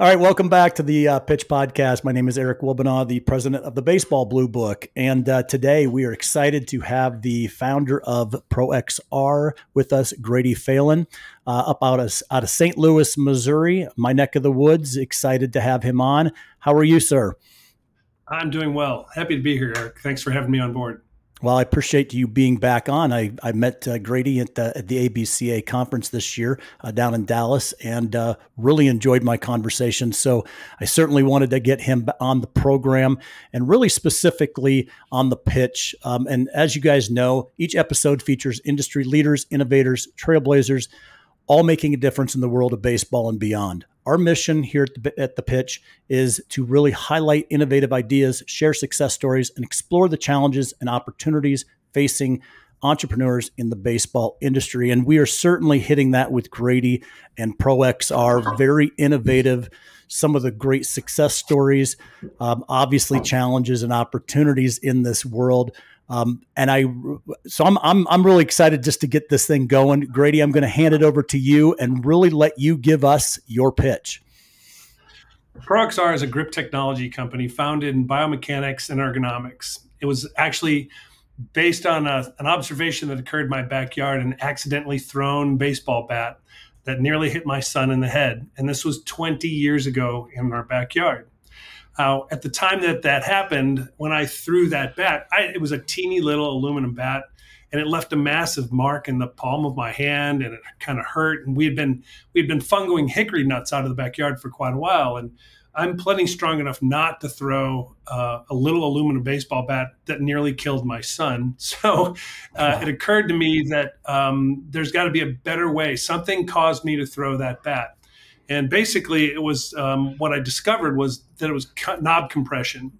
All right, welcome back to the uh, Pitch Podcast. My name is Eric Wilbenaw, the president of the Baseball Blue Book. And uh, today we are excited to have the founder of ProXR with us, Grady Phelan, uh, up out of, out of St. Louis, Missouri, my neck of the woods. Excited to have him on. How are you, sir? I'm doing well. Happy to be here, Eric. Thanks for having me on board. Well, I appreciate you being back on. I, I met uh, Grady at the, at the ABCA conference this year uh, down in Dallas and uh, really enjoyed my conversation. So I certainly wanted to get him on the program and really specifically on the pitch. Um, and as you guys know, each episode features industry leaders, innovators, trailblazers, all making a difference in the world of baseball and beyond. Our mission here at the, at the pitch is to really highlight innovative ideas, share success stories, and explore the challenges and opportunities facing entrepreneurs in the baseball industry. And we are certainly hitting that with Grady and ProXR, very innovative. Some of the great success stories, um, obviously challenges and opportunities in this world. Um, and I, so I'm, I'm, I'm really excited just to get this thing going. Grady, I'm going to hand it over to you and really let you give us your pitch. ProXR is a grip technology company founded in biomechanics and ergonomics. It was actually based on a, an observation that occurred in my backyard an accidentally thrown baseball bat that nearly hit my son in the head. And this was 20 years ago in our backyard. Uh, at the time that that happened, when I threw that bat, I, it was a teeny little aluminum bat, and it left a massive mark in the palm of my hand, and it kind of hurt. And we had been we had been fungoing hickory nuts out of the backyard for quite a while, and I'm plenty strong enough not to throw uh, a little aluminum baseball bat that nearly killed my son. So uh, it occurred to me that um, there's got to be a better way. Something caused me to throw that bat. And basically, it was um, what I discovered was that it was knob compression.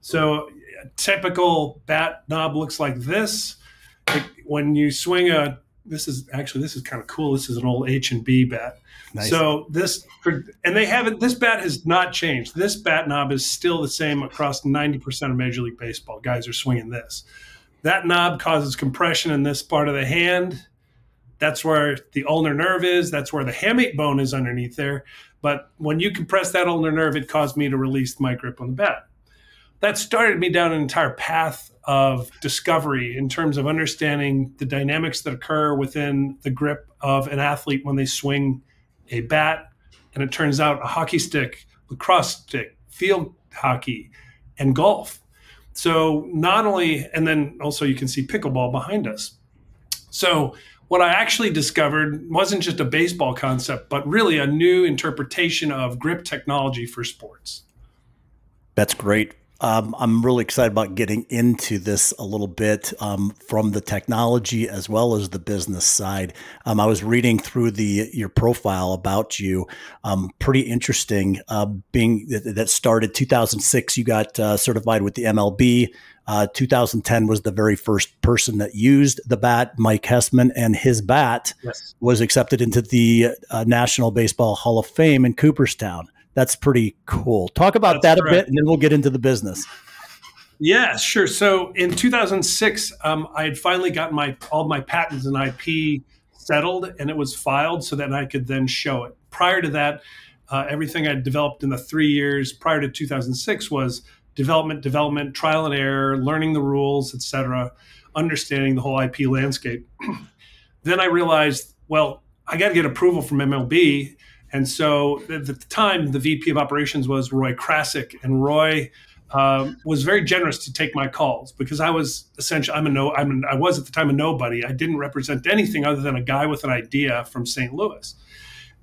So a typical bat knob looks like this. Like when you swing a, this is actually this is kind of cool. This is an old H and B bat. Nice. So this, and they haven't. This bat has not changed. This bat knob is still the same across ninety percent of Major League Baseball. Guys are swinging this. That knob causes compression in this part of the hand that's where the ulnar nerve is. That's where the hamate bone is underneath there. But when you compress that ulnar nerve, it caused me to release my grip on the bat. That started me down an entire path of discovery in terms of understanding the dynamics that occur within the grip of an athlete when they swing a bat. And it turns out a hockey stick, lacrosse stick, field hockey, and golf. So not only, and then also you can see pickleball behind us. So what I actually discovered wasn't just a baseball concept, but really a new interpretation of grip technology for sports. That's great. Um, I'm really excited about getting into this a little bit um, from the technology as well as the business side. Um, I was reading through the your profile about you. Um, pretty interesting. Uh, being that, that, started 2006, you got uh, certified with the MLB. Uh, 2010 was the very first person that used the bat, Mike Hessman, and his bat yes. was accepted into the uh, National Baseball Hall of Fame in Cooperstown that's pretty cool. Talk about that's that correct. a bit, and then we'll get into the business. Yeah, sure. So in 2006, um, I had finally gotten my all my patents and IP settled, and it was filed so that I could then show it. Prior to that, uh, everything I developed in the three years prior to 2006 was development, development, trial and error, learning the rules, etc., understanding the whole IP landscape. then I realized, well, I got to get approval from MLB and so at the time, the VP of operations was Roy Krasik, and Roy um, was very generous to take my calls because I was essentially I'm a no I'm an, I was at the time a nobody. I didn't represent anything other than a guy with an idea from St. Louis,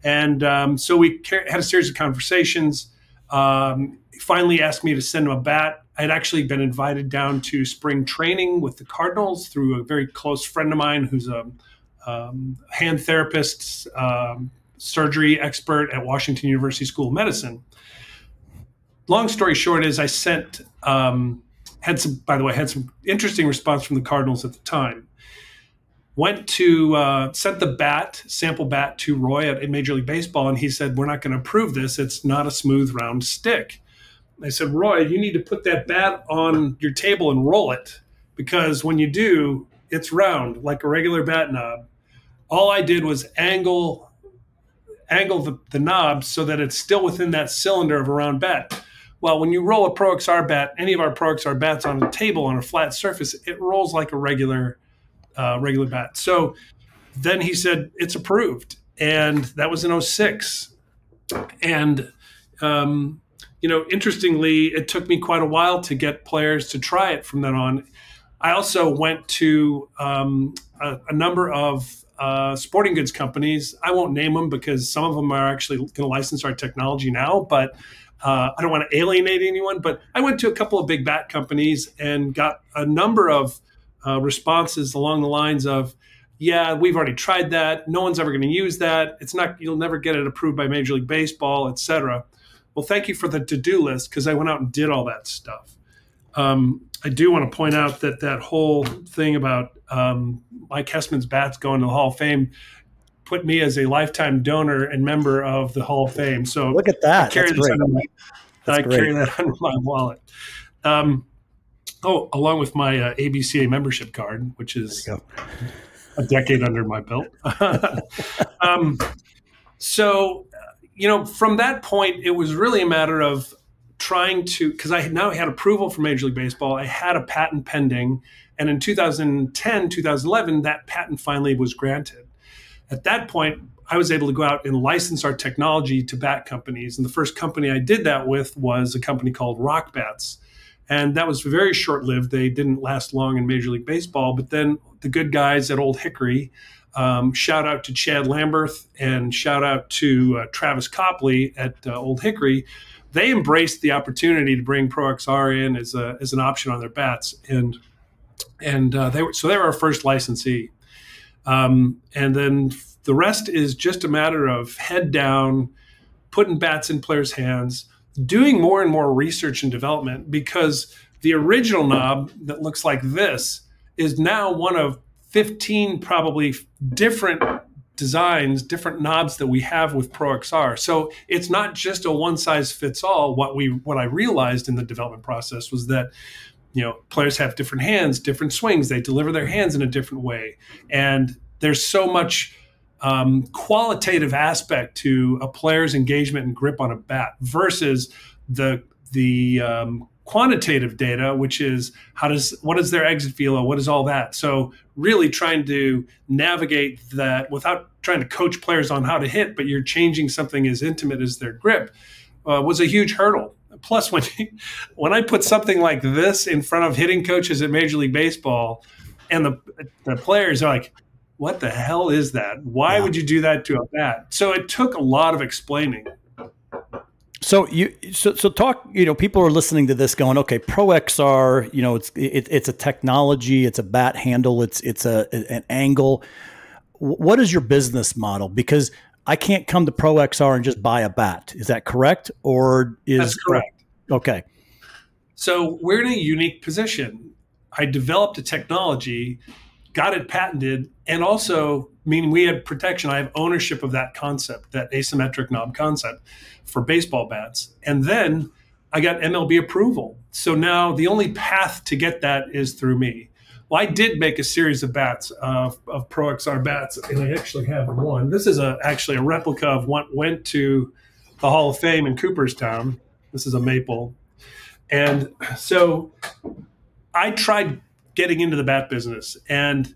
and um, so we had a series of conversations. Um, finally, asked me to send him a bat. I had actually been invited down to spring training with the Cardinals through a very close friend of mine who's a um, hand therapist, um, surgery expert at Washington University School of Medicine. Long story short is I sent um, had some by the way had some interesting response from the Cardinals at the time. Went to uh, sent the bat sample bat to Roy at Major League Baseball, and he said, "We're not going to approve this. It's not a smooth round stick." I said, "Roy, you need to put that bat on your table and roll it because when you do, it's round like a regular bat knob." All I did was angle angle the, the knob so that it's still within that cylinder of a round bat. Well, when you roll a Pro XR bat, any of our Pro XR bats on a table on a flat surface, it rolls like a regular uh, regular bat. So then he said it's approved, and that was in 06. And um, you know, interestingly, it took me quite a while to get players to try it from then on. I also went to um, a, a, number of uh, sporting goods companies. I won't name them because some of them are actually going to license our technology now, but uh, I don't want to alienate anyone. But I went to a couple of big bat companies and got a number of uh, responses along the lines of, yeah, we've already tried that. No one's ever going to use that. It's not, you'll never get it approved by Major League Baseball, et cetera. Well, thank you for the to do list because I went out and did all that stuff. Um, I do want to point out that that whole thing about um, Mike Hessman's bats going to the Hall of Fame put me as a lifetime donor and member of the Hall of Fame. So look at that. I carry, That's this my, I great. carry that under my wallet. Um, oh, along with my uh, ABCA membership card, which is a decade under my belt. um, so you know, from that point, it was really a matter of trying to because I now had approval from Major League Baseball. I had a patent pending, and in 2010, 2011, that patent finally was granted. At that point, I was able to go out and license our technology to bat companies, and the first company I did that with was a company called Rock Bats. And that was very short lived. They didn't last long in Major League Baseball. But then the good guys at Old Hickory um, shout out to Chad Lamberth and shout out to uh, Travis Copley at uh, Old Hickory. They embraced the opportunity to bring ProXR in as, a, as an option on their bats, and and uh, they were so they were our first licensee. Um, and then the rest is just a matter of head down, putting bats in players' hands, doing more and more research and development because the original knob that looks like this is now one of 15 probably different designs, different knobs that we have with ProXR. So it's not just a one size fits all. What we what I realized in the development process was that you know players have different hands, different swings. They deliver their hands in a different way, and there's so much um, qualitative aspect to a player's engagement and grip on a bat versus the the um, quantitative data, which is how does what is their exit velo, what is all that. So really trying to navigate that without trying to coach players on how to hit, but you're changing something as intimate as their grip uh, was a huge hurdle. Plus, when when I put something like this in front of hitting coaches at Major League Baseball, and the the players are like, "What the hell is that? Why yeah. would you do that to a bat?" So it took a lot of explaining. So you so so talk. You know, people are listening to this, going, "Okay, Pro XR. You know, it's it, it's a technology. It's a bat handle. It's it's a an angle. What is your business model? Because I can't come to Pro XR and just buy a bat. Is that correct? Or is That's correct? Okay. So we're in a unique position. I developed a technology, got it patented, and also meaning we had protection. I have ownership of that concept, that asymmetric knob concept for baseball bats. And then I got MLB approval. So now the only path to get that is through me. Well, I did make a series of bats of Pro XR bats, and I actually have one. This is a actually a replica of what went to the Hall of Fame in Cooperstown. This is a maple, and so I tried getting into the bat business, and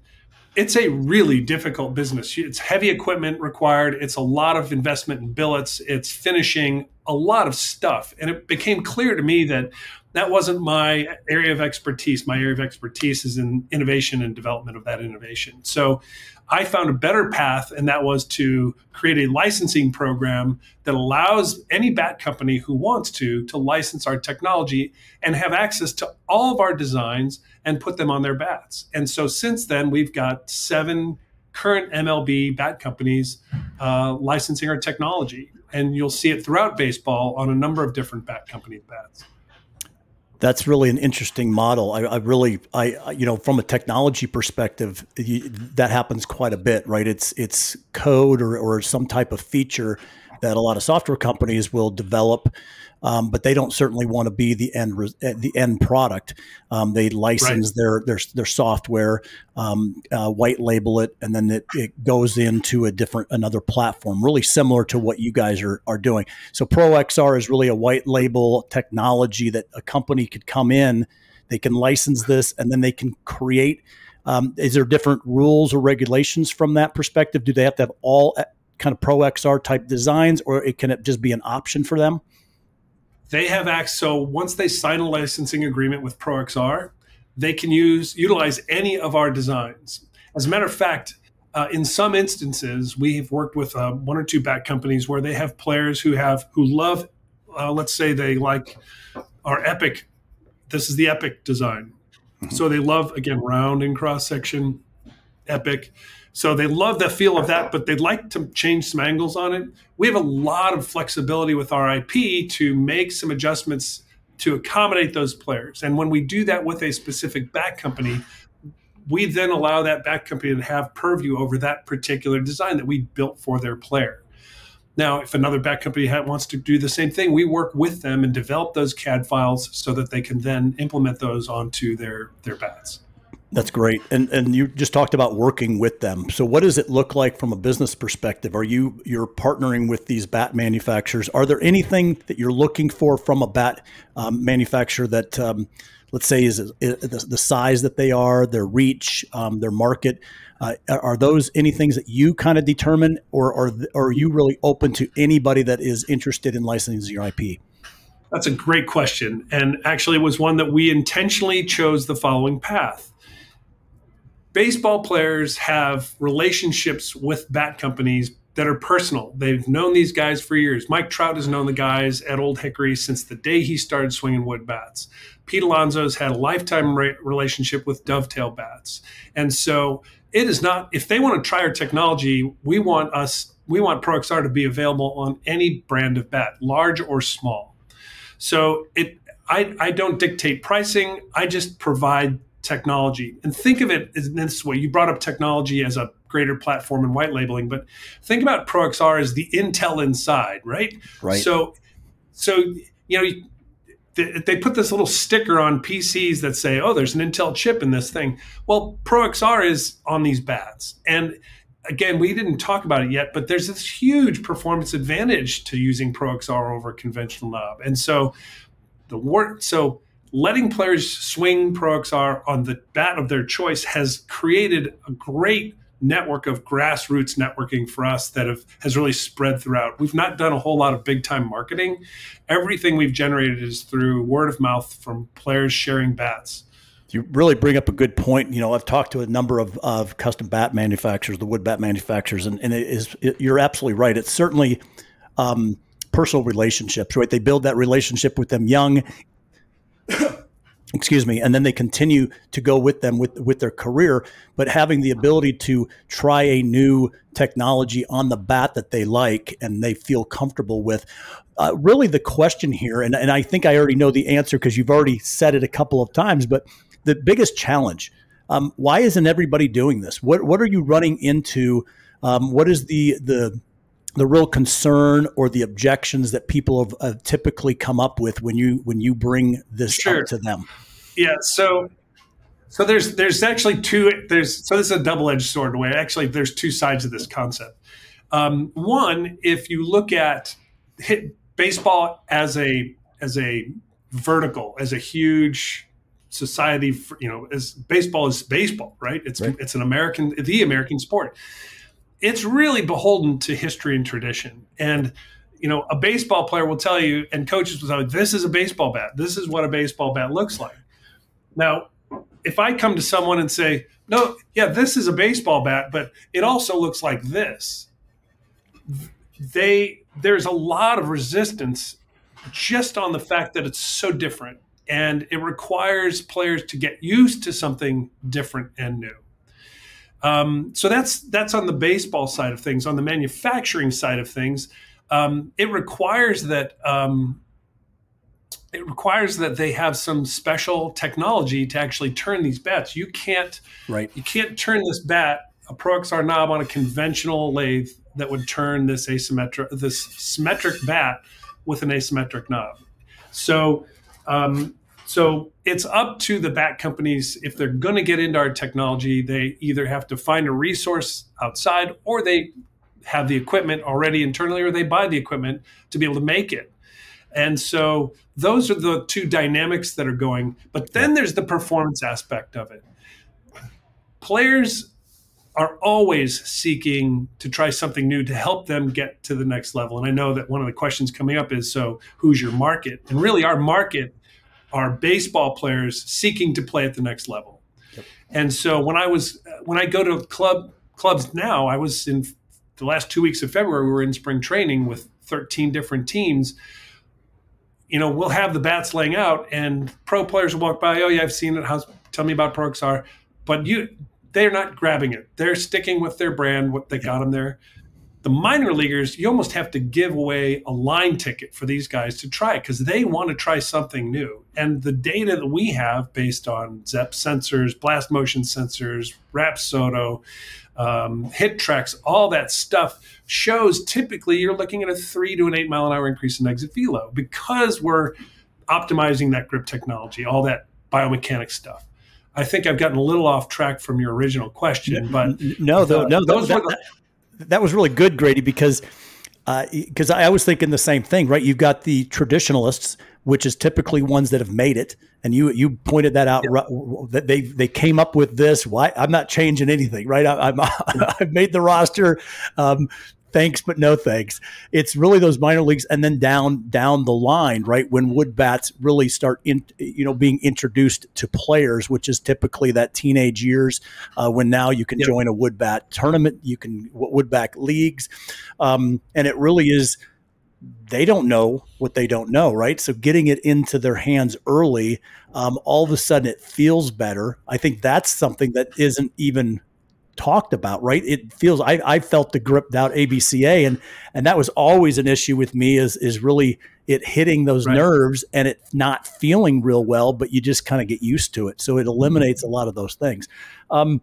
it's a really difficult business. It's heavy equipment required. It's a lot of investment in billets. It's finishing a lot of stuff. And it became clear to me that that wasn't my area of expertise. My area of expertise is in innovation and development of that innovation. So I found a better path, and that was to create a licensing program that allows any bat company who wants to to license our technology and have access to all of our designs and put them on their bats. And so since then, we've got seven current MLB bat companies uh, licensing our technology, and you'll see it throughout baseball on a number of different bat company bats that's really an interesting model. I, I, really, I, you know, from a technology perspective, you, that happens quite a bit, right? It's it's code or, or some type of feature that a lot of software companies will develop um, but they don't certainly want to be the end uh, the end product. Um, they license right. their their their software, um, uh, white label it, and then it, it goes into a different another platform, really similar to what you guys are are doing. So ProXR is really a white label technology that a company could come in, they can license this, and then they can create. Um, is there different rules or regulations from that perspective? Do they have to have all uh, kind of Pro XR type designs, or it, can it just be an option for them? they have access. So once they sign a licensing agreement with ProXR, they can use utilize any of our designs. As a matter of fact, uh, in some instances, we've worked with uh, one or two back companies where they have players who have who love. Uh, let's say they like our Epic. This is the Epic design, mm-hmm. so they love again round and cross section, Epic. So they love the feel of that, but they'd like to change some angles on it. We have a lot of flexibility with our IP to make some adjustments to accommodate those players. And when we do that with a specific bat company, we then allow that bat company to have purview over that particular design that we built for their player. Now, if another bat company wants to do the same thing, we work with them and develop those CAD files so that they can then implement those onto their their bats. That's great. And and you just talked about working with them. So what does it look like from a business perspective? Are you you're partnering with these bat manufacturers? Are there anything that you're looking for from a bat um, manufacturer that um, let's say is, is, the, size that they are, their reach, um, their market? Uh, are those any things that you kind of determine, or, or are you really open to anybody that is interested in licensing your IP? That's a great question, and actually, it was one that we intentionally chose the following path baseball players have relationships with bat companies that are personal. They've known these guys for years. Mike Trout has known the guys at Old Hickory since the day he started swinging wood bats. Pete Alonso's had a lifetime re- relationship with dovetail bats. And so it is not, if they want to try our technology, we want us, we want ProXR to be available on any brand of bat, large or small. So it, I, I don't dictate pricing. I just provide technology and think of it in this way. You brought up technology as a greater platform and white labeling, but think about ProXR as the Intel inside, right? Right. So, so you know, they put this little sticker on PCs that say, "Oh, there's an Intel chip in this thing." Well, ProXR is on these bats, and again, we didn't talk about it yet, but there's this huge performance advantage to using ProXR over conventional knob, and so the war so letting players swing Pro XR on the bat of their choice has created a great network of grassroots networking for us that have has really spread throughout. We've not done a whole lot of big time marketing. Everything we've generated is through word of mouth from players sharing bats. You really bring up a good point. You know, I've talked to a number of, of custom bat manufacturers, the wood bat manufacturers, and, and it is it, you're absolutely right. It's certainly um, personal relationships, right? They build that relationship with them young excuse me. And then they continue to go with them with with their career but having the ability to try a new technology on the bat that they like and they feel comfortable with. Uh, really the question here and, and i think i already know the answer because you've already said it a couple of times but the biggest challenge um, why isn't everybody doing this? What what are you running into? Um, what is the the the real concern or the objections that people have, have, typically come up with when you when you bring this sure. up to them? Yeah so so there's there's actually two there's so this is a double-edged sword way. Actually there's two sides of this concept. Um, one if you look at hit baseball as a as a vertical as a huge society for, you know as baseball is baseball right? It's right. it's an american the american sport it's really beholden to history and tradition. And you know, a baseball player will tell you, and coaches will tell you, this is a baseball bat. This is what a baseball bat looks like. Now, if I come to someone and say, no, yeah, this is a baseball bat, but it also looks like this, they there's a lot of resistance just on the fact that it's so different. And it requires players to get used to something different and new. Um, so that's that's on the baseball side of things. On the manufacturing side of things, um, it requires that um, it requires that they have some special technology to actually turn these bats. You can't right. You can't turn this bat a ProXR knob on a conventional lathe that would turn this asymmetric this symmetric bat with an asymmetric knob. So um, so it's up to the bat companies if they're going to get into our technology. They either have to find a resource outside, or they have the equipment already internally, or they buy the equipment to be able to make it. And so those are the two dynamics that are going. But then there's the performance aspect of it. Players are always seeking to try something new to help them get to the next level. And I know that one of the questions coming up is so who's your market? And really, our market are baseball players seeking to play at the next level. Yep. And so when I was when I go to club clubs now, I was in the last two weeks of February. We were in spring training with 13 different teams. You know, we'll have the bats laying out, and pro players will walk by. Oh yeah, I've seen it. How's tell me about ProXR? But you, they're not grabbing it. They're sticking with their brand. What they got them there. The minor leaguers, you almost have to give away a line ticket for these guys to try it because they want to try something new. And the data that we have based on Zepp sensors, blast motion sensors, Rapsodo, um, tracks, all that stuff shows typically you're looking at a three to an eight mile an hour increase in exit velo because we're optimizing that grip technology, all that biomechanics stuff. I think I've gotten a little off track from your original question, but no, though, no, those that, were the, that was really good, Grady, because because uh, I was thinking the same thing, right? You've got the traditionalists, which is typically ones that have made it, and you you pointed that out yeah. that they they came up with this. Why I'm not changing anything, right? I, am I've made the roster. Um, thanks but no thanks. It's really those minor leagues and then down down the line, right? When wood bats really start in, you know, being introduced to players, which is typically that teenage years uh, when now you can yep. join a wood bat tournament, you can wood bat leagues, um, and it really is. They don't know what they don't know, right? So getting it into their hands early, um, all of a sudden it feels better. I think that's something that isn't even talked about, right? It feels I, I felt the gripped out ABCA, and and that was always an issue with me is is really it hitting those right. nerves and it not feeling real well, but you just kind of get used to it. So it eliminates a lot of those things. Um,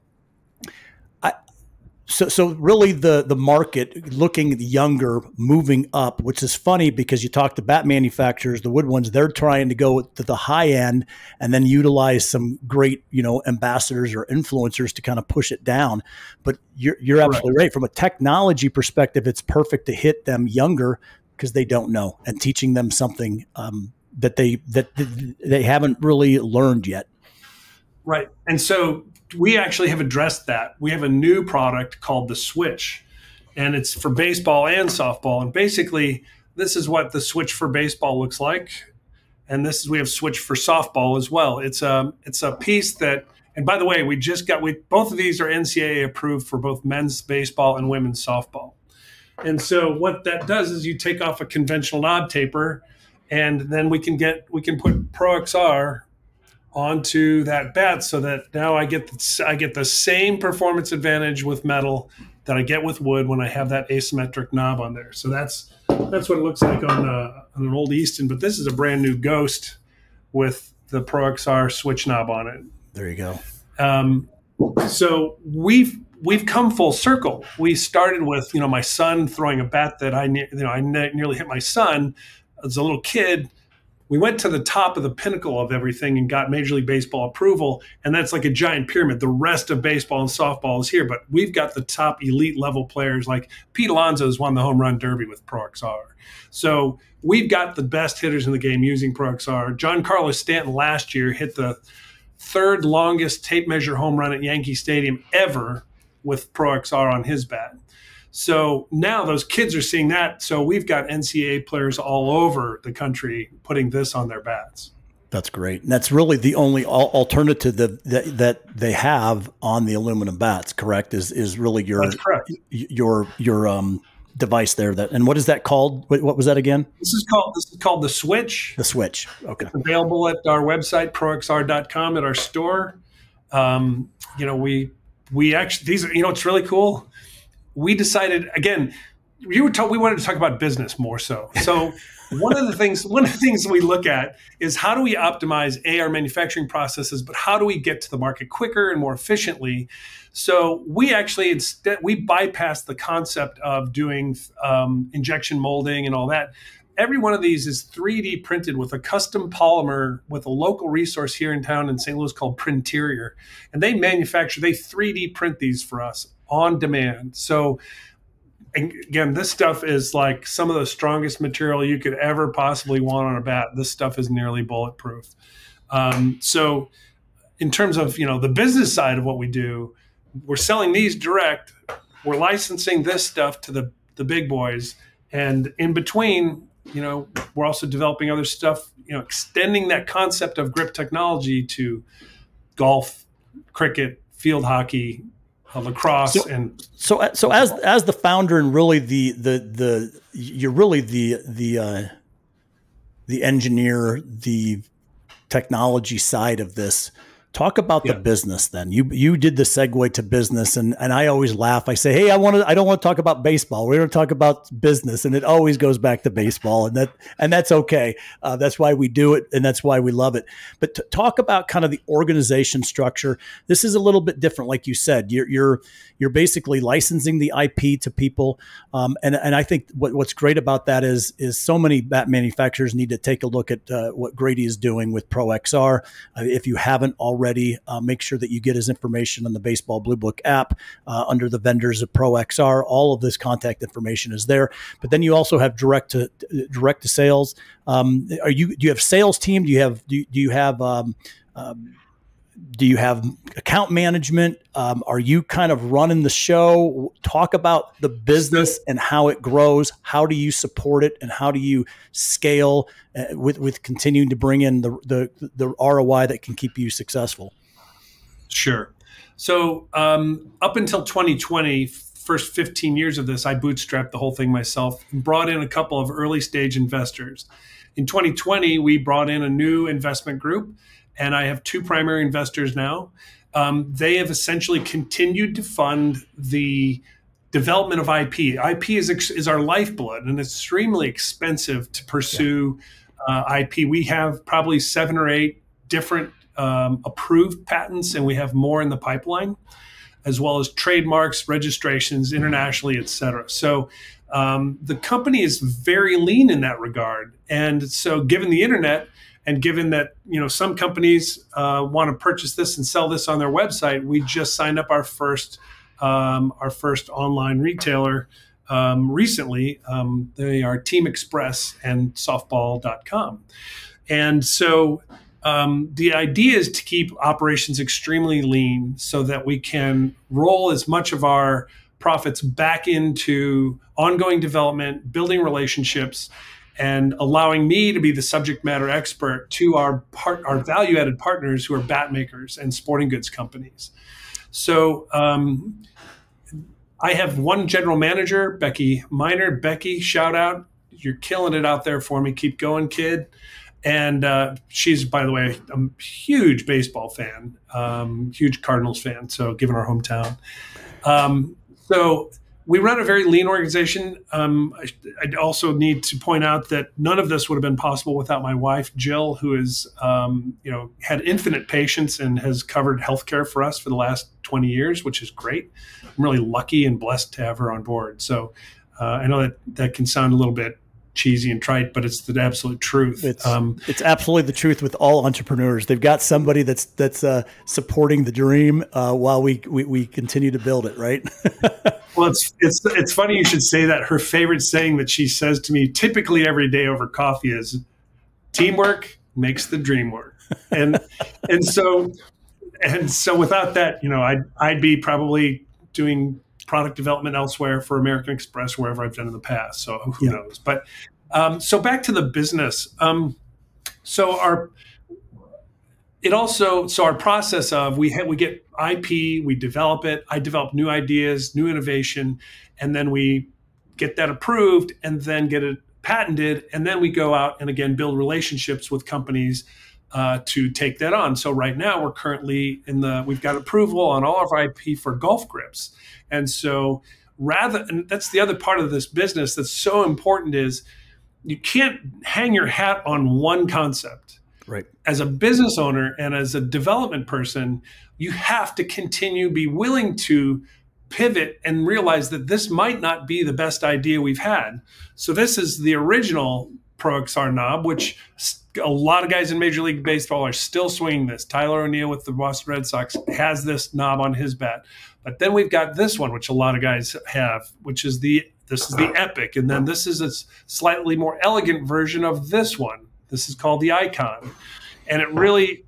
so, so really the the market looking younger, moving up, which is funny because you talk to bat manufacturers, the wood ones, they're trying to go to the high end and then utilize some great, you know, ambassadors or influencers to kind of push it down. But you're you're absolutely right. right. From a technology perspective, it's perfect to hit them younger because they don't know and teaching them something um, that they that they haven't really learned yet. Right. And so we actually have addressed that. We have a new product called the Switch, and it's for baseball and softball. And basically, this is what the Switch for baseball looks like, and this is we have Switch for softball as well. It's a it's a piece that. And by the way, we just got we both of these are NCAA approved for both men's baseball and women's softball. And so what that does is you take off a conventional knob taper, and then we can get we can put Pro XR onto that bat so that now I get the, I get the same performance advantage with metal that I get with wood when I have that asymmetric knob on there. So that's that's what it looks like on, uh, on an old Easton, but this is a brand new Ghost with the Pro XR switch knob on it. There you go. Um, so we've we've come full circle. We started with you know my son throwing a bat that I you know I ne- nearly hit my son as a little kid we went to the top of the pinnacle of everything and got Major League Baseball approval. And that's like a giant pyramid. The rest of baseball and softball is here, but we've got the top elite level players like Pete Alonso has won the home run derby with Pro XR. So we've got the best hitters in the game using Pro XR. Carlos Stanton last year hit the third longest tape measure home run at Yankee Stadium ever with Pro XR on his bat. So now those kids are seeing that. So we've got NCAA players all over the country putting this on their bats. That's great. And that's really the only alternative that, that, that they have on the aluminum bats. Correct? Is is really your your your um device there. That and what is that called? What, what, was that again? This is called this is called the Switch. The Switch. Okay. It's available at our website proxr.com at our store. Um, you know we we actually these are you know it's really cool we decided again. You were told we wanted to talk about business more so. So one of the things one of the things we look at is how do we optimize a our manufacturing processes, but how do we get to the market quicker and more efficiently? So we actually instead we bypass the concept of doing um, injection molding and all that. Every one of these is 3D printed with a custom polymer with a local resource here in town in St. Louis called Printerior, and they manufacture they 3D print these for us on demand. So again, this stuff is like some of the strongest material you could ever possibly want on a bat. This stuff is nearly bulletproof. Um, so, in terms of you know the business side of what we do, we're selling these direct. We're licensing this stuff to the the big boys, and in between, you know, we're also developing other stuff. You know, extending that concept of grip technology to golf, cricket, field hockey, uh, lacrosse so, and so so as as the founder and really the the the you're really the the uh, the engineer the technology side of this Talk about yeah. the business then. You you did the segue to business, and and I always laugh. I say, hey, I want to. I don't want to talk about baseball. We're going to talk about business, and it always goes back to baseball, and that and that's okay. Uh, that's why we do it, and that's why we love it. But to talk about kind of the organization structure. This is a little bit different, like you said. You're you're you're basically licensing the IP to people, um, and and I think what, what's great about that is is so many bat manufacturers need to take a look at uh, what Grady is doing with Pro XR. Uh, if you haven't already already, uh, make sure that you get his information on the Baseball Blue Book app uh, under the vendors of Pro XR. All of this contact information is there. But then you also have direct to direct to sales. Um, are you do you have sales team? Do you have do, do you have um, um, do you have account management? Um, are you kind of running the show? Talk about the business and how it grows. How do you support it, and how do you scale uh, with with continuing to bring in the, the the ROI that can keep you successful? Sure. So um, up until 2020, first 15 years of this, I bootstrapped the whole thing myself and brought in a couple of early stage investors. In 2020, we brought in a new investment group and I have two primary investors now. Um, they have essentially continued to fund the development of IP. IP is is our lifeblood, and it's extremely expensive to pursue yeah. uh, IP. We have probably seven or eight different um, approved patents, and we have more in the pipeline, as well as trademarks, registrations internationally, et cetera. So. Um, the company is very lean in that regard. And so, given the internet, and given that you know some companies uh, want to purchase this and sell this on their website, we just signed up our first um, our first online retailer um, recently. Um, they are Team Express and Softball.com, and so um, the idea is to keep operations extremely lean so that we can roll as much of our profits back into ongoing development, building relationships and allowing me to be the subject matter expert to our part, our value added partners who are bat makers and sporting goods companies. So um, I have one general manager, Becky Miner. Becky, shout out. You're killing it out there for me. Keep going, kid. And uh, she's, by the way, a huge baseball fan, um, huge Cardinals fan. So, given our hometown. Um, so, we run a very lean organization. Um, I, I, also need to point out that none of this would have been possible without my wife, Jill, who um, you know, had infinite patience and has covered healthcare for us for the last 20 years, which is great. I'm really lucky and blessed to have her on board. So uh, I know that that can sound a little bit cheesy and trite, but it's the absolute truth. It's, um, it's absolutely the truth with all entrepreneurs. They've got somebody that's that's uh, supporting the dream uh, while we, we, we continue to build it. Right. well, it's it's it's funny you should say that. Her favorite saying that she says to me typically every day over coffee is, "Teamwork makes the dream work," and and so and so without that, you know, I'd I'd be probably doing product development elsewhere for American Express, wherever I've done in the past. So who yeah. knows? But um, so back to the business. Um, so our it also so our process of we ha- we get IP, we develop it. I develop new ideas, new innovation, and then we get that approved, and then get it patented, and then we go out and again build relationships with companies uh, to take that on. So right now we're currently in the we've got approval on all of our IP for golf grips, and so rather, and that's the other part of this business that's so important is you can't hang your hat on one concept. Right. As a business owner and as a development person, you have to continue be willing to pivot and realize that this might not be the best idea we've had. So this is the original ProXR knob, which a lot of guys in Major League Baseball are still swinging this. Tyler O'Neill with the Boston Red Sox has this knob on his bat. But then we've got this one, which a lot of guys have, which is the this is the Epic, and then this is a slightly more elegant version of this one. This is called the Icon, and it really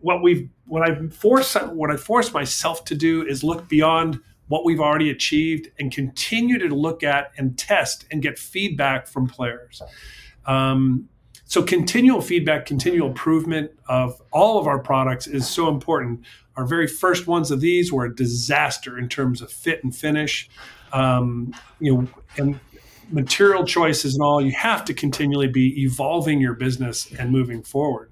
what we've what I force what I force myself to do is look beyond what we've already achieved and continue to look at and test and get feedback from players. Um, so continual feedback, continual improvement of all of our products is so important. Our very first ones of these were a disaster in terms of fit and finish. Um, you know, and material choices and all. You have to continually be evolving your business and moving forward.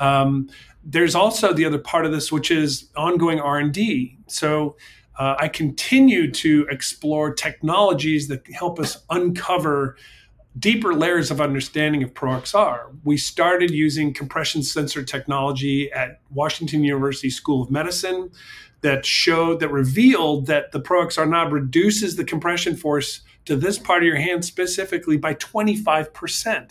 Um, there's also the other part of this, which is ongoing R and D. So uh, I continue to explore technologies that help us uncover deeper layers of understanding of ProXR. We started using compression sensor technology at Washington University School of Medicine that showed that revealed that the ProXR knob reduces the compression force to this part of your hand specifically by 25%. Wow.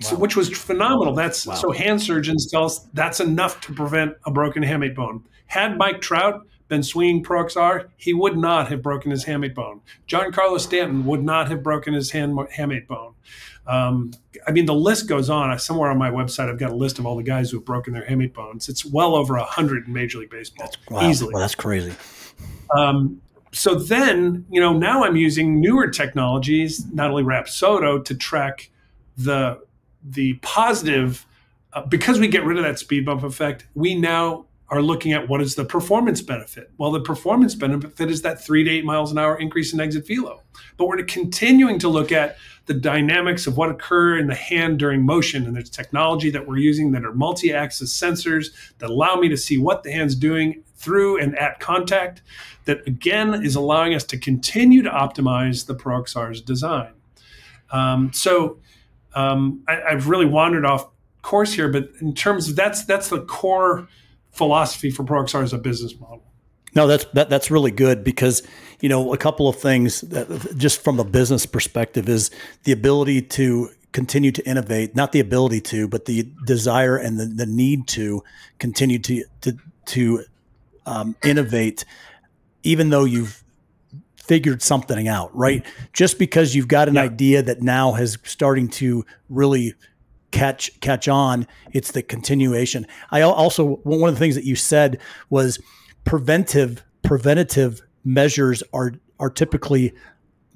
So, which was phenomenal. That's wow. so hand surgeons tell us that's enough to prevent a broken hamate bone. Had Mike Trout been swinging ProXR, he would not have broken his hamate bone. Giancarlo Stanton would not have broken his hand, hamate bone. Um, I mean, the list goes on. Somewhere on my website, I've got a list of all the guys who have broken their hamate bones. It's well over a hundred in Major League Baseball, that's, wow. easily. Well, that's crazy. Um, so then, you know, now I'm using newer technologies, not only Rapsodo, to track the the positive. Uh, because we get rid of that speed bump effect, we now are looking at what is the performance benefit. Well, the performance benefit is that three to eight miles an hour increase in exit velo. But we're continuing to look at the dynamics of what occur in the hand during motion. And there's technology that we're using that are multi-axis sensors that allow me to see what the hand's doing through and at contact. That again is allowing us to continue to optimize the ProXR's design. Um, so um, I, I've really wandered off course here, but in terms of that's that's the core philosophy for ProXR as a business model. No, that's that, that's really good because you know a couple of things that, just from a business perspective is the ability to continue to innovate, not the ability to, but the desire and the, the need to continue to to to um, innovate, even though you've figured something out, right? Just because you've got an yeah. idea that now has starting to really catch catch on. It's the continuation. I also one of the things that you said was preventive preventative measures are are typically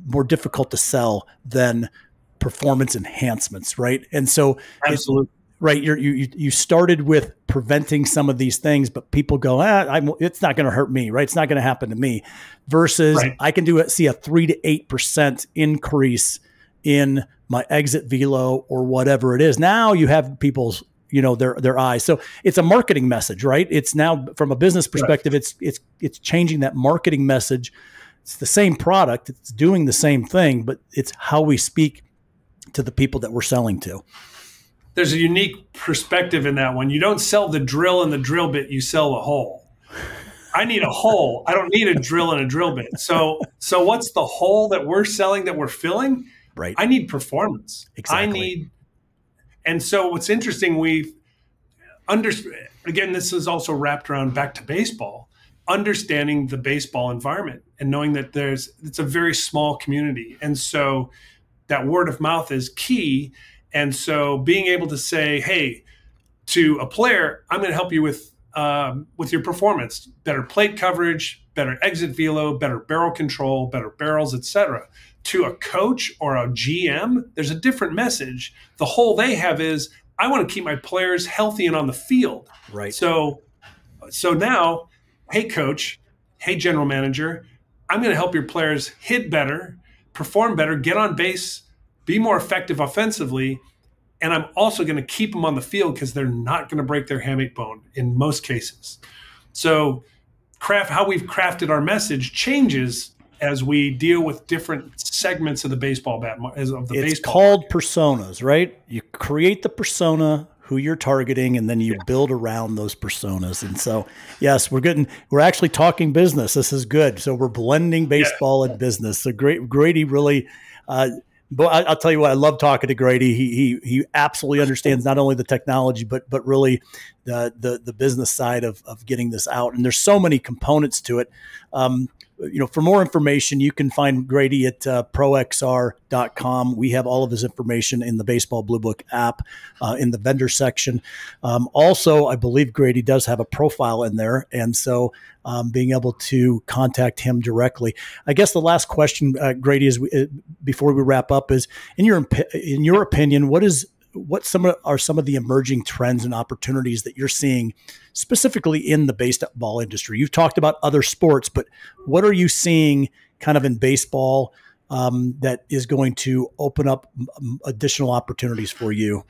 more difficult to sell than performance enhancements, right? And so absolutely right. you you you started with preventing some of these things, but people go, ah, I'm, it's not going to hurt me, right? It's not going to happen to me. Versus, right. I can do it, see a three to eight percent increase in my exit velo or whatever it is. Now you have people's you know their their eyes. So it's a marketing message, right? It's now from a business perspective, right. it's it's it's changing that marketing message. It's the same product, it's doing the same thing, but it's how we speak to the people that we're selling to. There's a unique perspective in that one. You don't sell the drill and the drill bit, you sell the hole. I need a hole. I don't need a drill and a drill bit. So so what's the hole that we're selling that we're filling? Right. I need performance. Exactly. I need, and so what's interesting, we've under again, this is also wrapped around back to baseball, understanding the baseball environment and knowing that there's it's a very small community, and so that word of mouth is key. And so being able to say, hey, to a player, I'm going to help you with um, with your performance, better plate coverage, better exit velo, better barrel control, better barrels, etc to a coach or a GM, there's a different message. The whole they have is I want to keep my players healthy and on the field. Right. So so now, hey coach, hey general manager, I'm going to help your players hit better, perform better, get on base, be more effective offensively, and I'm also going to keep them on the field because they're not going to break their hamate bone in most cases. So, craft how we've crafted our message changes as we deal with different segments of the baseball bat of the it's baseball. called market. personas, right? You create the persona who you're targeting and then you yeah. build around those personas. And so, yes, we're getting we're actually talking business. This is good. So we're blending baseball yeah. and business. So great Grady really uh, but I, will tell you what, I love talking to Grady. He he he absolutely understands not only the technology, but but really the the the business side of of getting this out. And there's so many components to it. Um, you know, for more information, you can find Grady at uh, proxr.com. We have all of his information in the Baseball Blue Book app uh, in the vendor section. Um, also, I believe Grady does have a profile in there. And so um, being able to contact him directly. I guess the last question, uh, Grady, is uh, before we wrap up is in your, in your opinion, what is what some are some of the emerging trends and opportunities that you're seeing specifically in the baseball industry? You've talked about other sports, but what are you seeing kind of in baseball um, that is going to open up additional opportunities for you?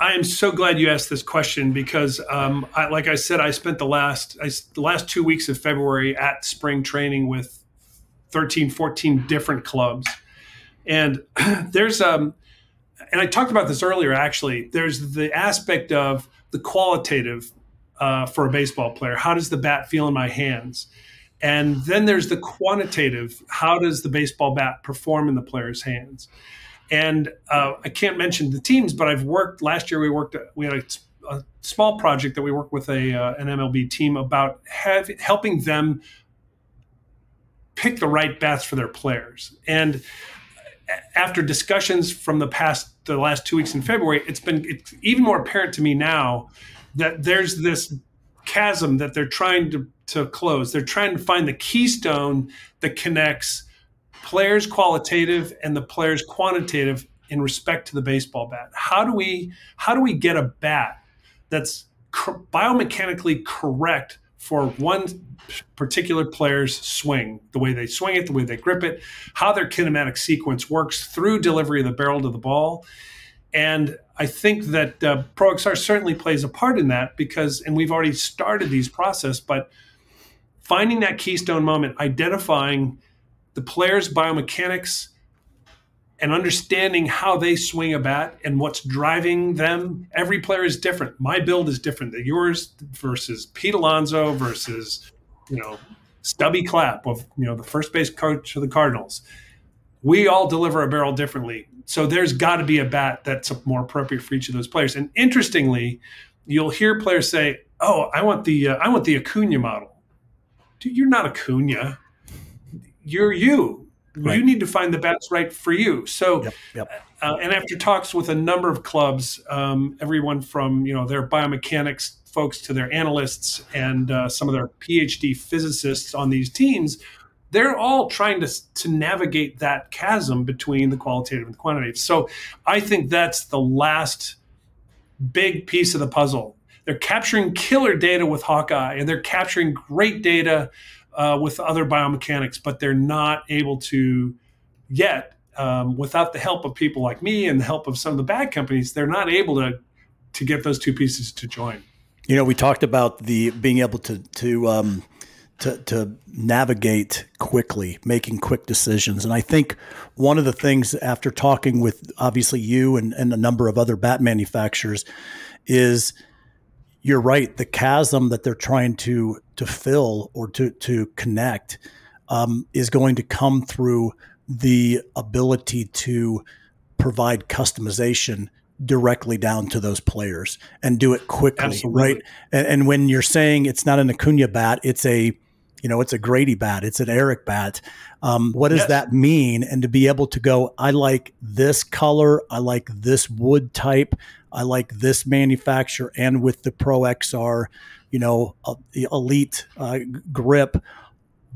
I am so glad you asked this question because, um, I, like I said, I spent the last I, the last two weeks of February at spring training with 13, 14 different clubs, and there's um, and I talked about this earlier. Actually, there's the aspect of the qualitative uh, for a baseball player. How does the bat feel in my hands? And then there's the quantitative. How does the baseball bat perform in the player's hands? And uh, I can't mention the teams, but I've worked last year. We worked. We had a, a small project that we worked with a uh, an MLB team about have, helping them pick the right bats for their players. And after discussions from the past the last two weeks in February, it's been it's even more apparent to me now that there's this chasm that they're trying to, to close. They're trying to find the keystone that connects players qualitative and the players quantitative in respect to the baseball bat. How do we how do we get a bat that's biomechanically correct for one particular player's swing, the way they swing it, the way they grip it, how their kinematic sequence works through delivery of the barrel to the ball. And I think that uh, certainly plays a part in that because, and we've already started these process, but finding that keystone moment, identifying the player's biomechanics, and understanding how they swing a bat and what's driving them. Every player is different. My build is different than yours versus Pete Alonso versus, you know, Stubby Clapp of, you know, the first base coach of the Cardinals. We all deliver a barrel differently. So there's got to be a bat that's more appropriate for each of those players. And interestingly, you'll hear players say, "Oh, I want the uh, I want the Acuna model." Dude, you're not Acuna. You're you Right. You need to find the bats right for you. So, yep, yep. Uh, and after talks with a number of clubs, um, everyone from you know their biomechanics folks to their analysts and uh, some of their PhD physicists on these teams, they're all trying to to navigate that chasm between the qualitative and the quantitative. So, I think that's the last big piece of the puzzle. They're capturing killer data with Hawkeye, and they're capturing great data uh, with other biomechanics, but they're not able to yet, um, without the help of people like me and the help of some of the bad companies, they're not able to to get those two pieces to join. You know, we talked about the being able to to um, to, to navigate quickly, making quick decisions. And I think one of the things after talking with obviously you and, and a number of other bat manufacturers is you're right. The chasm that they're trying to to fill or to to connect um, is going to come through the ability to provide customization directly down to those players and do it quickly, Absolutely. right? And, and, when you're saying it's not an Acuna bat, it's a you know it's a Grady bat, it's an Eric bat. Um, what does yes. that mean? And to be able to go, I like this color, I like this wood type, I like this manufacturer, and with the ProXR, you know, the elite uh, grip,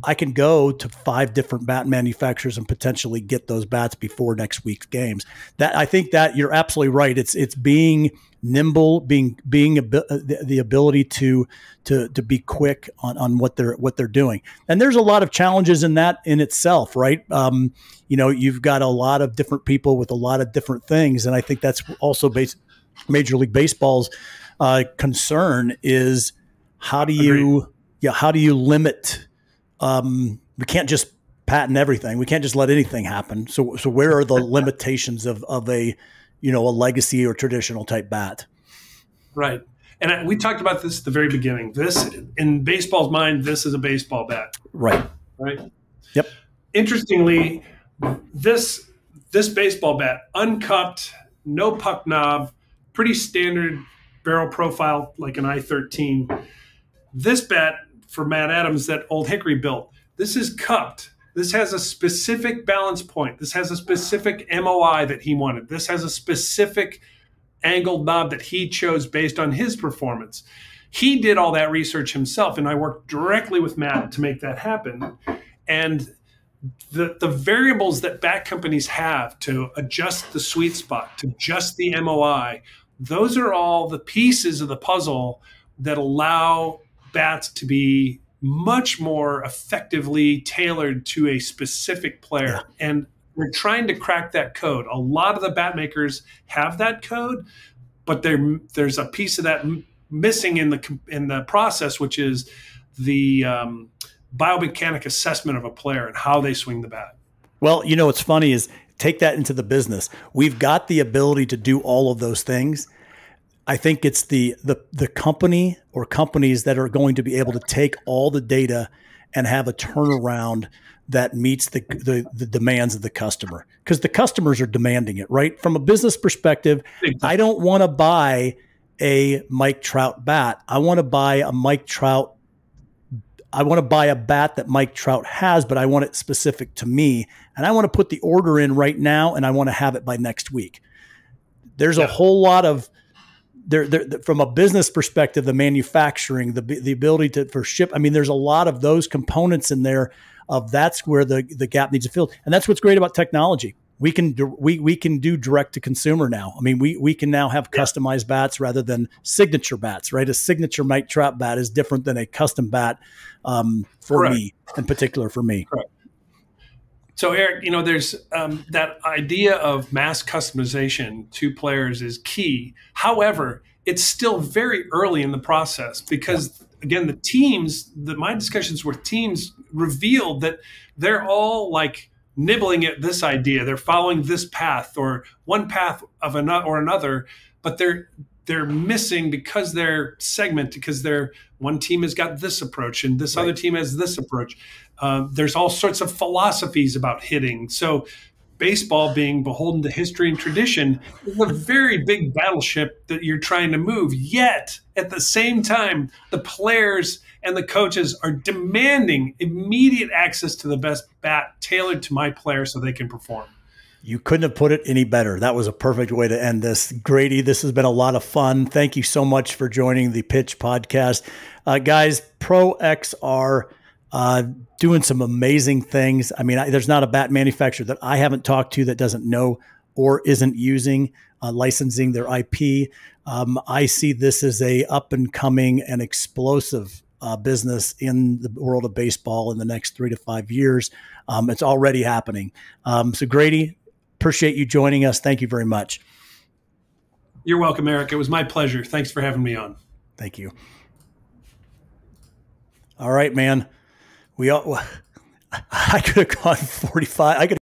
I can go to five different bat manufacturers and potentially get those bats before next week's games. That I think that you're absolutely right. It's it's being nimble, being being uh, the, the ability to to to be quick on, on what they're what they're doing. And there's a lot of challenges in that in itself, right? Um, you know, you've got a lot of different people with a lot of different things, and I think that's also based Major League Baseball's uh, concern is how do you Agreed. yeah how do you limit um, we can't just patent everything. We can't just let anything happen. So, so where are the limitations of of a you know a legacy or traditional type bat? Right. And we talked about this at the very beginning. This, in baseball's mind, this is a baseball bat. Right. Right. Yep. Interestingly, this this baseball bat, uncupped, no puck knob, pretty standard barrel profile like an I-13. This bat for Matt Adams that Old Hickory built, this is cupped. This has a specific balance point. This has a specific MOI that he wanted. This has a specific angled knob that he chose based on his performance. He did all that research himself, and I worked directly with Matt to make that happen. And the, the variables that bat companies have to adjust the sweet spot, to adjust the MOI, those are all the pieces of the puzzle that allow bats to be much more effectively tailored to a specific player. Yeah. And we're trying to crack that code. A lot of the bat makers have that code, but there there's a piece of that missing in the in the process, which is the um, biomechanic assessment of a player and how they swing the bat. Well, you know what's funny is take that into the business. We've got the ability to do all of those things. I think it's the the the company or companies that are going to be able to take all the data and have a turnaround that meets the, the, the demands of the customer because the customers are demanding it, right? From a business perspective, exactly. I don't want to buy a Mike Trout bat. I want to buy a Mike Trout. I want to buy a bat that Mike Trout has, but I want it specific to me. And I want to put the order in right now and I want to have it by next week. There's yeah. a whole lot of there, there, from a business perspective, the manufacturing, the the ability to for ship. I mean, there's a lot of those components in there of that's where the the gap needs to fill, and that's what's great about technology. We can we we can do direct to consumer now. I mean, we we can now have customized bats rather than signature bats, right? A signature Mike Trout bat is different than a custom bat um, for Correct. me, in particular for me. Correct. So, Eric, you know, there's um, that idea of mass customization to players is key. However, it's still very early in the process because again, the teams, the, my discussions with teams revealed that they're all like nibbling at this idea. They're following this path or one path of another or another, but they're they're missing because they're segmented because they're one team has got this approach and this right. other team has this approach. Uh, there's all sorts of philosophies about hitting. So baseball being beholden to history and tradition is a very big battleship that you're trying to move. Yet, at the same time, the players and the coaches are demanding immediate access to the best bat tailored to my player so they can perform. You couldn't have put it any better. That was a perfect way to end this. Grady, this has been a lot of fun. Thank you so much for joining the Pitch podcast. Uh, guys, ProXR uh, doing some amazing things. I mean, I, there's not a bat manufacturer that I haven't talked to that doesn't know or isn't using uh, licensing their IP. Um, I see this as a up and coming and explosive uh, business in the world of baseball in the next three to five years. Um, it's already happening. Um, so, Grady, appreciate you joining us. Thank you very much. You're welcome, Eric. It was my pleasure. Thanks for having me on. Thank you. All right, man we all, I could have gone 45. I could